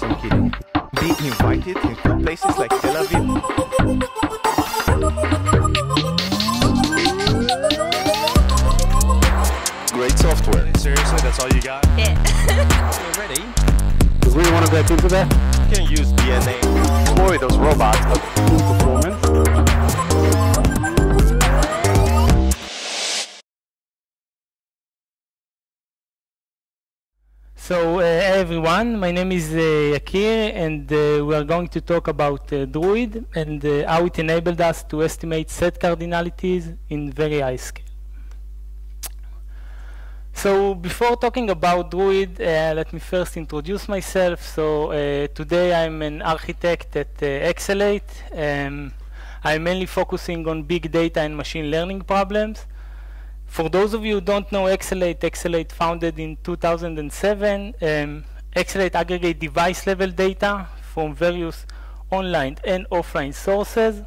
some kidding. Be invited in cool places like Tel Aviv. Great software. Seriously, that's all you got? Yeah. You're Ready? Because we want to get into that You can use DNA. deploy those robots at full performance. Everyone, my name is uh, Yakir, and uh, we are going to talk about uh, Druid and uh, how it enabled us to estimate set cardinalities in very high scale. So, before talking about Druid, uh, let me first introduce myself. So, uh, today I'm an architect at eXelate. Um, I'm mainly focusing on big data and machine learning problems. For those of you who don't know eXelate, eXelate founded in 2007. Um, eXelate aggregate device level data from various online and offline sources.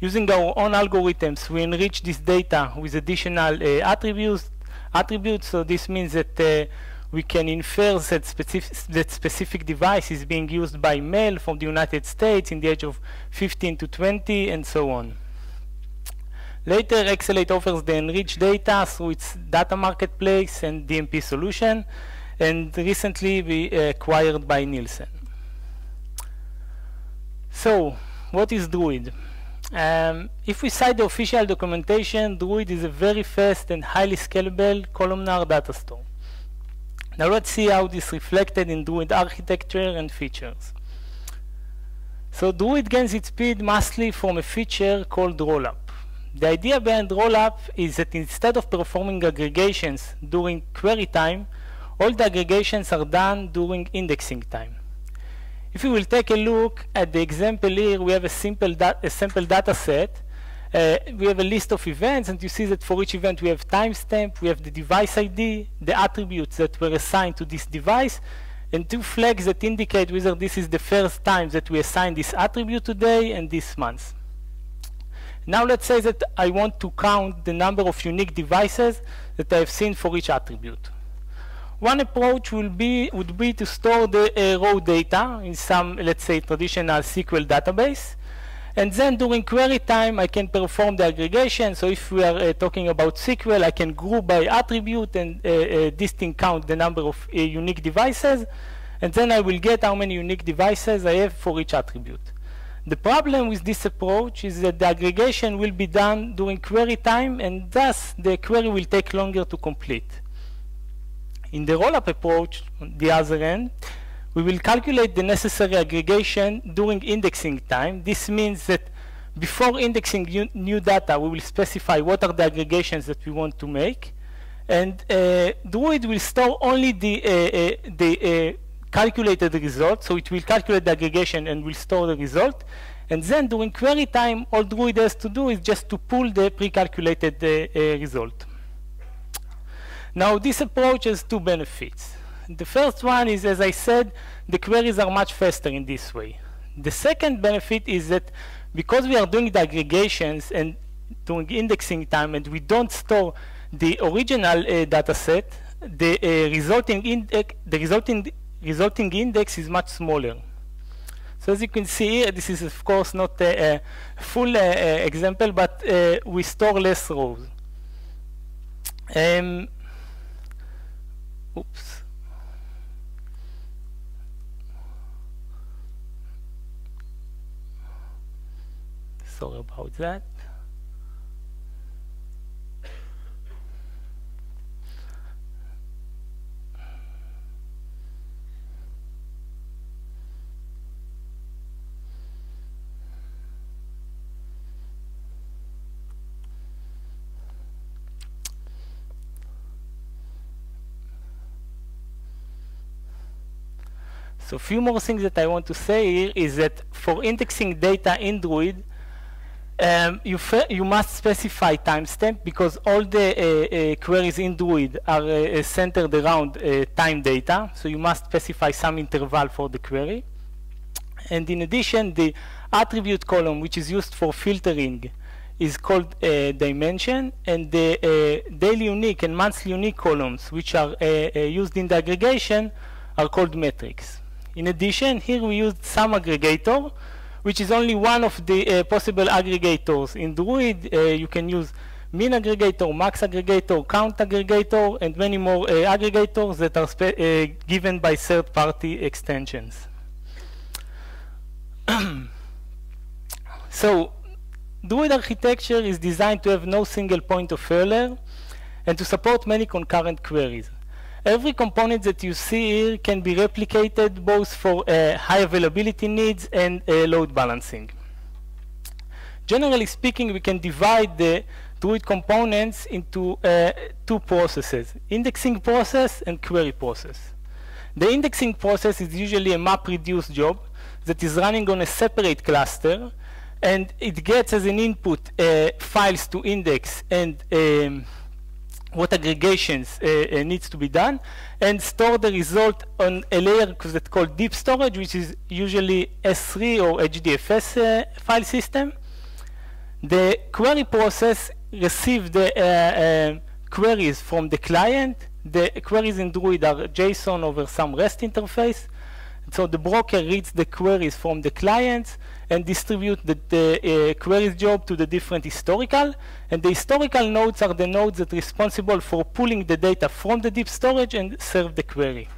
Using our own algorithms, we enrich this data with additional uh, attributes. Attributes. So this means that uh, we can infer that specific, that specific device is being used by male from the United States in the age of 15 to 20, and so on. Later, eXelate offers the enriched data through its data marketplace and DMP solution, and recently we acquired by Nielsen. So, what is Druid? Um, if we cite the official documentation, Druid is a very fast and highly scalable columnar data store. Now let's see how this reflected in Druid architecture and features. So Druid gains its speed mostly from a feature called rollup. The idea behind rollup is that instead of performing aggregations during query time, all the aggregations are done during indexing time. If we will take a look at the example here, we have a simple a sample data set. Uh, we have a list of events, and you see that for each event we have timestamp, we have the device ID, the attributes that were assigned to this device, and two flags that indicate whether this is the first time that we assign this attribute today and this month. Now let's say that I want to count the number of unique devices that I have seen for each attribute. One approach will be, would be to store the uh, raw data in some, let's say, traditional SQL database. And then during query time, I can perform the aggregation. So if we are uh, talking about SQL, I can group by attribute and uh, uh, distinct count the number of uh, unique devices. And then I will get how many unique devices I have for each attribute. The problem with this approach is that the aggregation will be done during query time, and thus the query will take longer to complete. In the rollup approach, on the other end, we will calculate the necessary aggregation during indexing time. This means that before indexing new, data, we will specify what are the aggregations that we want to make. And uh, Druid will store only the, uh, uh, the uh, calculated result. So it will calculate the aggregation and will store the result. And then during query time, all Druid has to do is just to pull the pre-calculated uh, uh, result. Now, this approach has two benefits. The first one is, as I said, the queries are much faster in this way. The second benefit is that because we are doing the aggregations and doing indexing time and we don't store the original uh, data set, the uh, resulting index, the resulting resulting index is much smaller. So as you can see here, this is of course not a, a full uh, uh, example, but uh, we store less rows. Um, oops. Sorry about that. So a few more things that I want to say here is that for indexing data in Druid, um, you, you must specify timestamp because all the uh, uh, queries in Druid are uh, centered around time data. So you must specify some interval for the query. And in addition, the attribute column, which is used for filtering, is called uh, dimension, and the uh, daily unique and monthly unique columns, which are uh, used in the aggregation, are called metrics. In addition, here we used sum aggregator, which is only one of the uh, possible aggregators. In Druid, uh, you can use min aggregator, max aggregator, count aggregator, and many more uh, aggregators that are uh, given by third-party extensions. so, Druid architecture is designed to have no single point of failure and to support many concurrent queries. Every component that you see here can be replicated both for uh, high availability needs and uh, load balancing. Generally speaking, we can divide the Druid components into uh, two processes, indexing process and query process. The indexing process is usually a map-reduce job that is running on a separate cluster, and it gets as an input uh, files to index and um, what aggregations uh, uh, needs to be done, and store the result on a layer that's called deep storage, which is usually S3 or HDFS uh, file system. The query process receives the uh, uh, queries from the client. The queries in Druid are JSON over some REST interface. So the broker reads the queries from the clients and distribute the, the uh, queries job to the different historical. And the historical nodes are the nodes that are responsible for pulling the data from the deep storage and serve the query.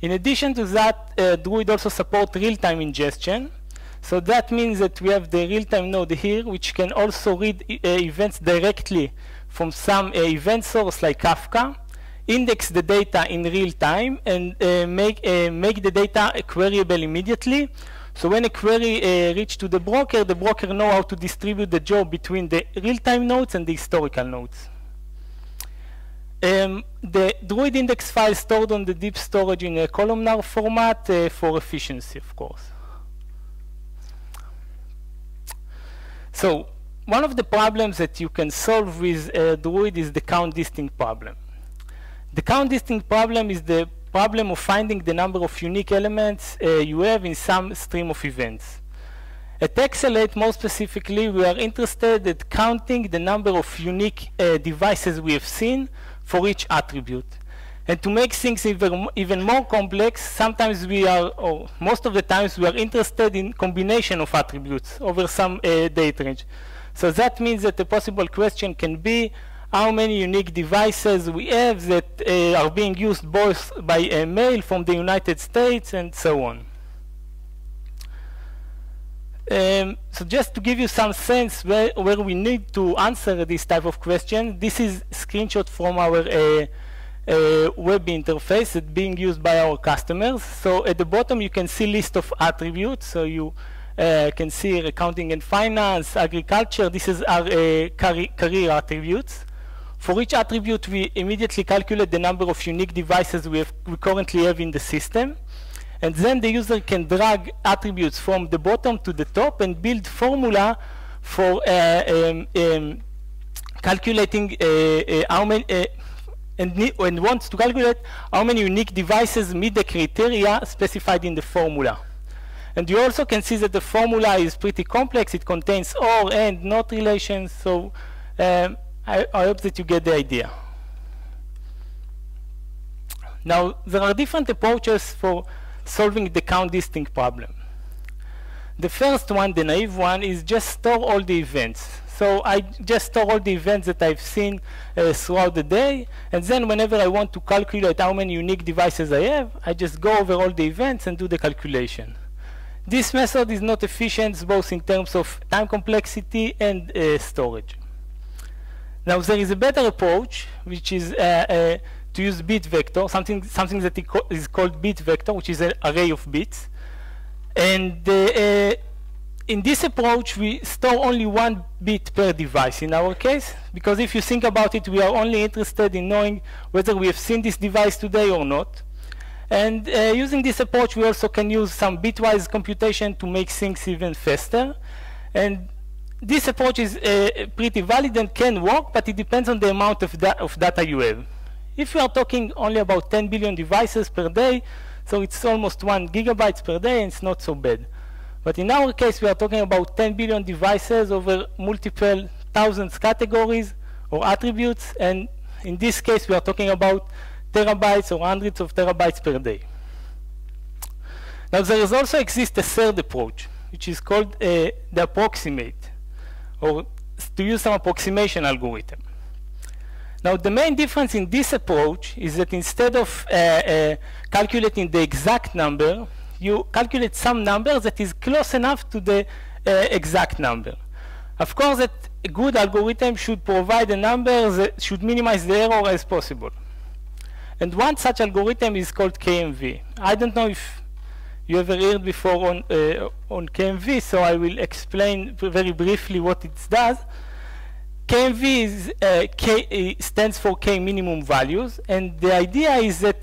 In addition to that, uh, Druid also supports real-time ingestion. So that means that we have the real-time node here, which can also read uh, events directly from some uh, event source like Kafka, index the data in real time, and uh, make, uh, make the data queryable immediately. So when a query uh, reaches to the broker, the broker know how to distribute the job between the real-time nodes and the historical nodes. Um, the Druid index file stored on the deep storage in a columnar format uh, for efficiency, of course. So one of the problems that you can solve with uh, Druid is the count distinct problem. The count distinct problem is the problem of finding the number of unique elements uh, you have in some stream of events. At eXelate, more specifically, we are interested in counting the number of unique uh, devices we have seen for each attribute. And to make things even, even more complex, sometimes we are, or most of the times, we are interested in combination of attributes over some uh, date range. So that means that the possible question can be how many unique devices we have that uh, are being used both by a male from the United States and so on. Um, so just to give you some sense where, where we need to answer this type of question, this is screenshot from our uh, uh, web interface that's being used by our customers. So at the bottom you can see list of attributes. So you uh, can see accounting and finance, agriculture. This is our uh, career attributes. For each attribute, we immediately calculate the number of unique devices we, have, we currently have in the system. And then the user can drag attributes from the bottom to the top and build formula for uh, um, um, calculating uh, uh, how many, uh, and, and wants to calculate how many unique devices meet the criteria specified in the formula. And you also can see that the formula is pretty complex. It contains or, and, not relations. So um, I, I hope that you get the idea. Now, there are different approaches for solving the count distinct problem. The first one, the naive one, is just store all the events. So I just store all the events that I've seen uh, throughout the day, and then whenever I want to calculate how many unique devices I have, I just go over all the events and do the calculation. This method is not efficient both in terms of time complexity and uh, storage. Now there is a better approach, which is uh, uh, to use bit vector, something something that is called bit vector, which is an array of bits. And uh, in this approach, we store only one bit per device in our case, because if you think about it, we are only interested in knowing whether we have seen this device today or not. And uh, using this approach, we also can use some bitwise computation to make things even faster. And this approach is uh, pretty valid and can work, but it depends on the amount of, da of data you have. If you are talking only about 10 billion devices per day, so it's almost one gigabytes per day, and it's not so bad. But in our case, we are talking about 10 billion devices over multiple thousands categories or attributes, and in this case, we are talking about terabytes or hundreds of terabytes per day. Now there is also exist a third approach, which is called uh, the approximate, or to use some approximation algorithm. Now the main difference in this approach is that instead of uh, uh, calculating the exact number, you calculate some number that is close enough to the uh, exact number. Of course, that a good algorithm should provide a number that should minimize the error as possible. And one such algorithm is called KMV. I don't know if you ever heard before on, uh, on KMV, so I will explain very briefly what it does. KMV is, uh, K, uh, stands for K minimum values, and the idea is that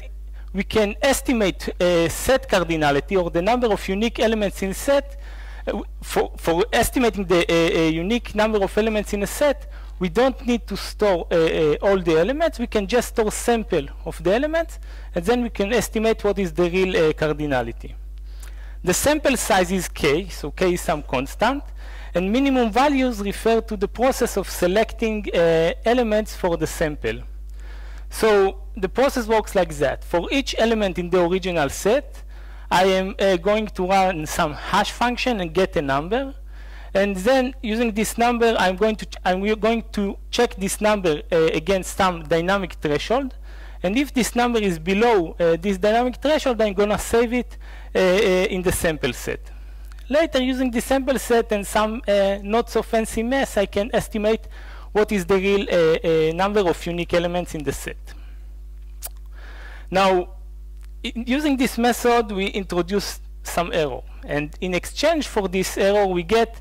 we can estimate set cardinality, or the number of unique elements in set, uh, for, for estimating the uh, unique number of elements in a set, we don't need to store uh, all the elements. We can just store sample of the elements, and then we can estimate what is the real cardinality. The sample size is k, so k is some constant, and minimum values refer to the process of selecting uh, elements for the sample. So the process works like that. For each element in the original set, I am uh, going to run some hash function and get a number. And then using this number, I'm going to, I'm going to check this number uh, against some dynamic threshold. And if this number is below uh, this dynamic threshold, I'm going to save it in the sample set. Later, using the sample set and some uh, not so fancy mess, I can estimate what is the real uh, uh, number of unique elements in the set. Now, using this method, we introduce some error. And in exchange for this error, we get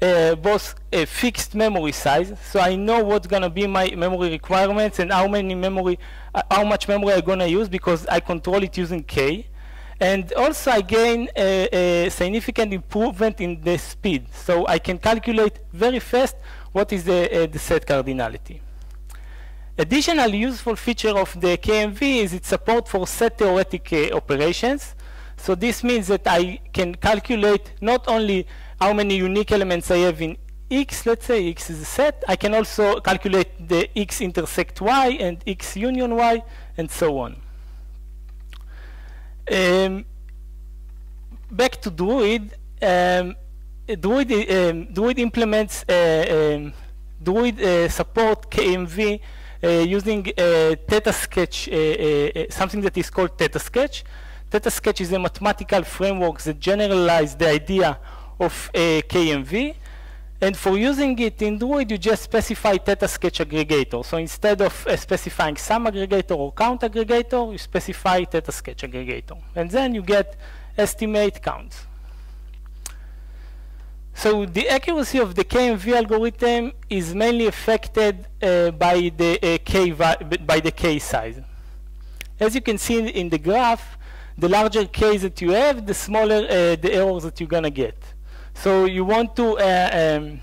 uh, both a fixed memory size, so I know what's going to be my memory requirements and how many memory, uh, how much memory I'm going to use because I control it using K. And also I gain a, a, significant improvement in the speed. So I can calculate very fast what is the, uh, the set cardinality. Additional useful feature of the KMV is its support for set theoretic uh, operations. So this means that I can calculate not only how many unique elements I have in X, let's say X is a set, I can also calculate the X intersect Y and X union Y and so on. Um, back to Druid, um, Druid, um, Druid implements uh, um, Druid uh, support KMV uh, using Theta Sketch, uh, uh, something that is called Theta Sketch. Theta Sketch is a mathematical framework that generalizes the idea of KMV. And for using it in Druid, you just specify theta sketch aggregator. So instead of uh, specifying sum aggregator or count aggregator, you specify theta sketch aggregator. And then you get estimate counts. So the accuracy of the KMV algorithm is mainly affected uh, by the uh, K by the K size. As you can see in the graph, the larger K that you have, the smaller uh, the errors that you're gonna get. So you want to, uh, um,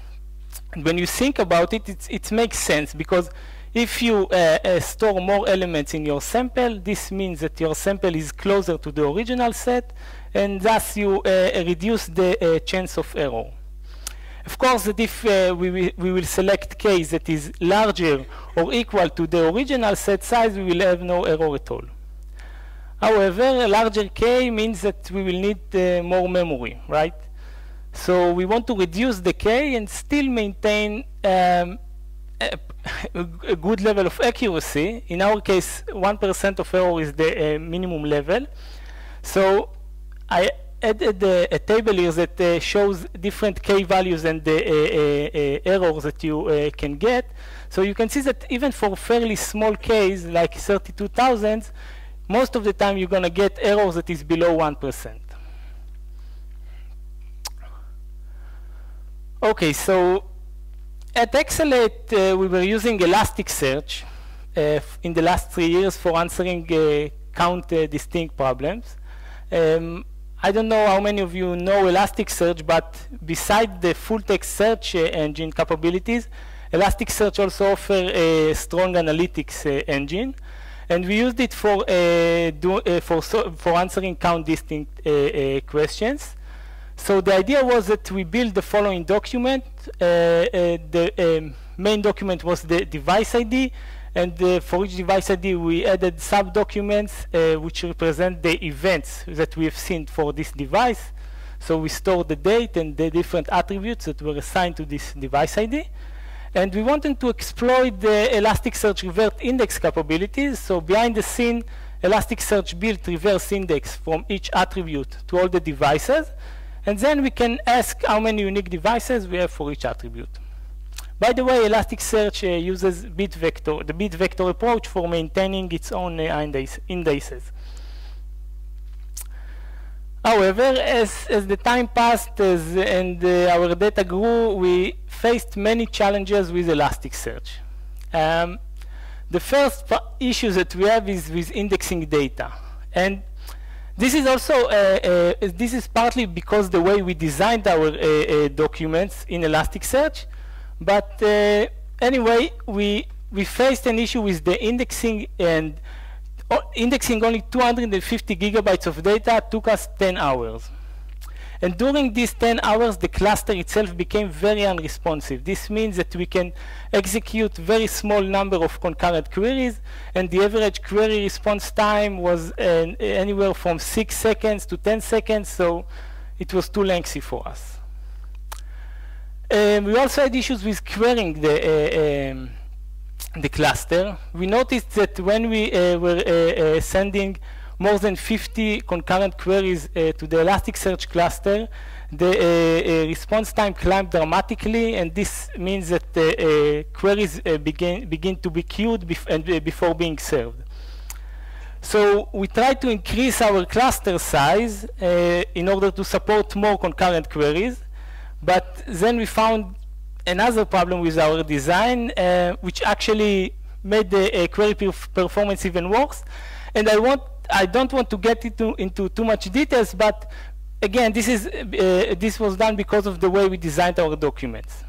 when you think about it, it makes sense because if you uh, uh, store more elements in your sample, this means that your sample is closer to the original set, and thus you uh, reduce the uh, chance of error. Of course, that if uh, we, we will select k that is larger or equal to the original set size, we will have no error at all. However, a larger k means that we will need more memory, right? So we want to reduce the K and still maintain um, a, a, good level of accuracy. In our case, 1% of error is the uh, minimum level. So I added uh, a table here that uh, shows different K values and the uh, uh, uh, errors that you can get. So you can see that even for fairly small Ks, like 32,000, most of the time you're going to get errors that is below 1%. Okay, so at eXelate, uh, we were using Elasticsearch uh, in the last three years for answering uh, count uh, distinct problems. Um, I don't know how many of you know Elasticsearch, but beside the full text search uh, engine capabilities, Elasticsearch also offers a strong analytics uh, engine. And we used it for, do, for, so for answering count distinct questions. So the idea was that we build the following document. Uh, uh, the um, main document was the device ID, And uh, for each device ID, we added sub-documents uh, which represent the events that we have seen for this device. So we store the date and the different attributes that were assigned to this device ID. And we wanted to exploit the Elasticsearch revert index capabilities. So behind the scene, Elasticsearch built reverse index from each attribute to all the devices. And then we can ask how many unique devices we have for each attribute. By the way, Elasticsearch uh, uses bit vector, the bit vector approach for maintaining its own uh, indices. However, as, as the time passed as, and uh, our data grew, we faced many challenges with Elasticsearch. Um, the first issue that we have is with indexing data. And this is also, uh, uh, this is partly because the way we designed our uh, uh documents in Elasticsearch. But uh, anyway, we, we faced an issue with the indexing and indexing only 250 gigabytes of data took us 10 hours. And during these 10 hours, the cluster itself became very unresponsive. This means that we can execute very small number of concurrent queries, and the average query response time was uh, anywhere from 6 seconds to 10 seconds, so it was too lengthy for us. Um, we also had issues with querying the uh, um, the cluster, we noticed that when we uh, were uh, uh, sending more than 50 concurrent queries uh, to the Elasticsearch cluster, the uh, uh, response time climbed dramatically, and this means that the queries begin, begin to be queued bef and, before being served. So we tried to increase our cluster size in order to support more concurrent queries, but then we found another problem with our design, uh, which actually made the uh, query performance even worse. And I want, I don't want to get into, into too much details, but again, this is uh, this was done because of the way we designed our documents.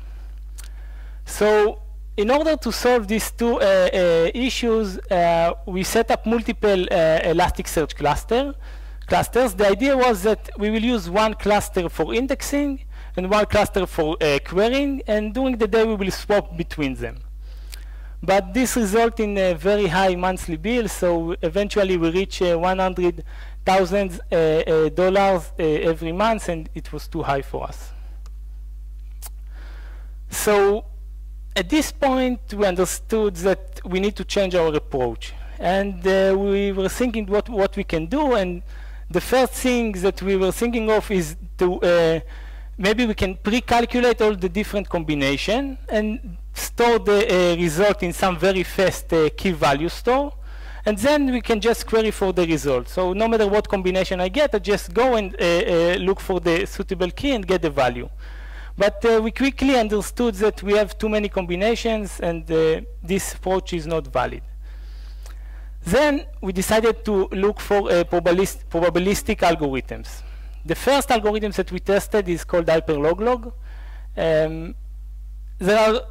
So, in order to solve these two uh, uh, issues, uh, we set up multiple Elasticsearch cluster clusters. The idea was that we will use one cluster for indexing and one cluster for uh, querying, and during the day we will swap between them. But this results in a very high monthly bill, so eventually we reach uh, 100,000 uh, uh, dollars uh, every month, and it was too high for us. So at this point, we understood that we need to change our approach. And uh, we were thinking what, what we can do, and the first thing that we were thinking of is to uh, maybe we can pre-calculate all the different combination and store the uh, result in some very fast uh, key value store. And then we can just query for the result. So no matter what combination I get, I just go and uh, uh look for the suitable key and get the value. But uh, we quickly understood that we have too many combinations and uh, this approach is not valid. Then we decided to look for probabilist probabilistic algorithms. The first algorithm that we tested is called hyperloglog. Um, there are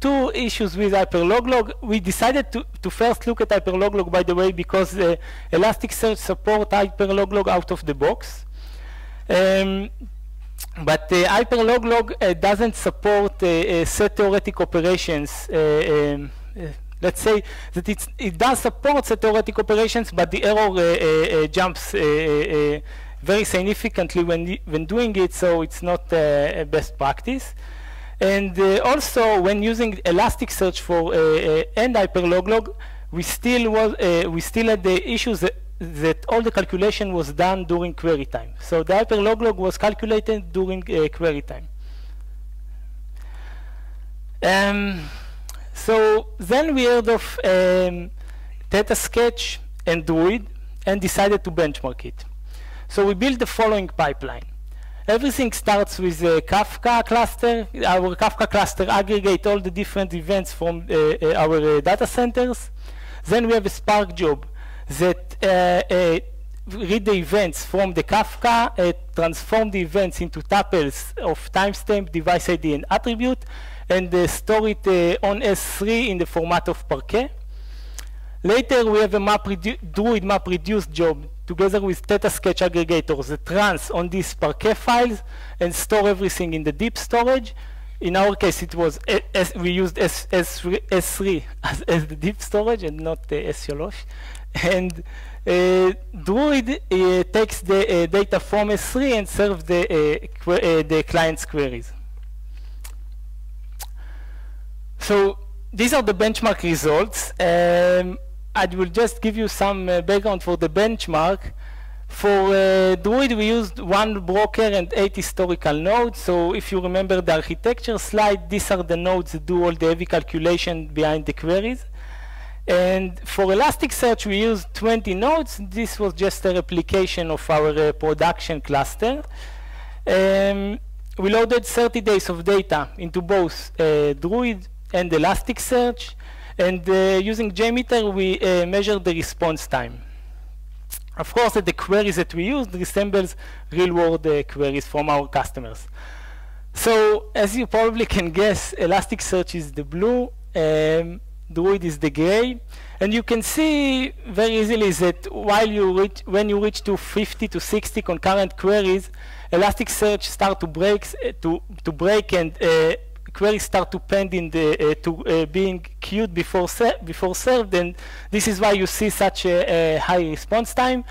two issues with hyperloglog. We decided to, to first look at hyperloglog, by the way, because uh, Elasticsearch support hyperloglog out of the box. Um, but uh, hyperloglog uh, doesn't support uh, uh set theoretic operations. Uh, um, uh, let's say that it does support set theoretic operations, but the error jumps very significantly when, when doing it, so it's not a best practice. And uh, also, when using Elasticsearch for uh, uh, and Hyperloglog, we still was uh, we still had the issues that, that, all the calculation was done during query time. So the Hyperloglog was calculated during uh, query time. Um, so then we heard of um, DataSketch and Druid and decided to benchmark it. So we built the following pipeline. Everything starts with a Kafka cluster. Our Kafka cluster aggregate all the different events from uh, uh, our uh, data centers. Then we have a Spark job that uh, uh, read the events from the Kafka, uh, transform the events into tuples of timestamp, device ID, and attribute, and store it on S3 in the format of Parquet. Later, we have a map Druid map reduce job together with DataSketch aggregators that runs on these Parquet files and store everything in the deep storage. in our case, it was we used S, S3, S3 as, as, the deep storage and not the S3. And uh, Druid uh, takes the uh, data from S3 and serves the, uh, the client's queries. So these are the benchmark results. Um, I will just give you some uh, background for the benchmark. For uh, Druid, we used one broker and eight historical nodes. So if you remember the architecture slide, these are the nodes that do all the heavy calculation behind the queries. And for Elasticsearch, we used 20 nodes. This was just a replication of our uh, production cluster. Um, we loaded 30 days of data into both uh, Druid and Elasticsearch. And uh, using JMeter, we uh, measured the response time. Of course, the queries that we use resembles real-world uh, queries from our customers. So as you probably can guess, Elasticsearch is the blue, um, Druid is the gray, and you can see very easily that while you reach, when you reach to 50 to 60 concurrent queries, Elasticsearch start to break, to, to break and uh, queries start to pend in the, uh, to uh, being queued before, ser before served, and this is why you see such a, a high response time.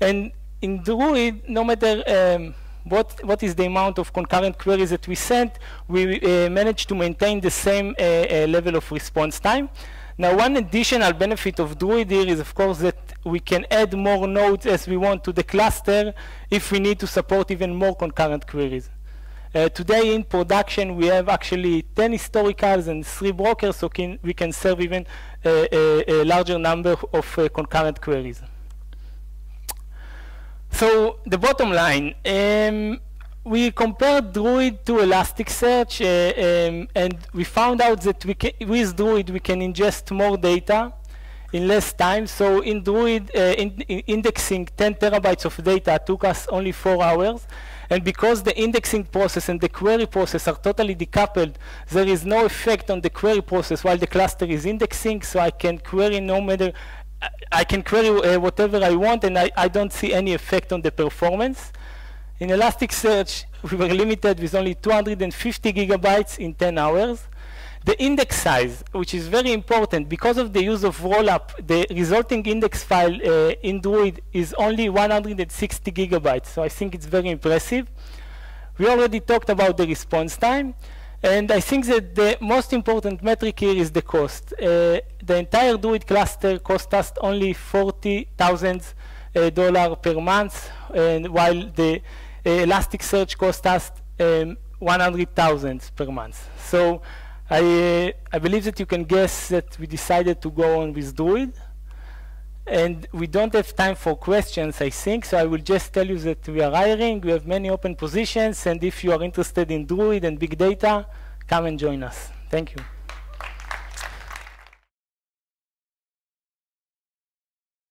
And in Druid, no matter um, what, what is the amount of concurrent queries that we send, we uh, managed to maintain the same uh, uh, level of response time. Now, one additional benefit of Druid here is, of course, that we can add more nodes as we want to the cluster if we need to support even more concurrent queries. Uh, today in production, we have actually 10 historicals and three brokers, so can, we can serve even a, a larger number of uh, concurrent queries. So the bottom line, um, we compared Druid to Elasticsearch, uh, um, and we found out that we with Druid we can ingest more data in less time. So in Druid, uh, in, in indexing 10 terabytes of data took us only four hours. And because the indexing process and the query process are totally decoupled, there is no effect on the query process while the cluster is indexing, so I can query no matter, I can query uh, whatever I want and I, I don't see any effect on the performance. In Elasticsearch, we were limited with only 250 gigabytes in 10 hours. The index size, which is very important, because of the use of rollup, the resulting index file uh, in Druid is only 160 gigabytes. So I think it's very impressive. We already talked about the response time. And I think that the most important metric here is the cost. Uh, the entire Druid cluster cost us only $40,000 uh, per month, and while the uh, Elasticsearch cost us um, 100,000 per month. So I, uh, I believe that you can guess that we decided to go on with Druid. And we don't have time for questions, I think, so I will just tell you that we are hiring, we have many open positions, and if you are interested in Druid and big data, come and join us. Thank you.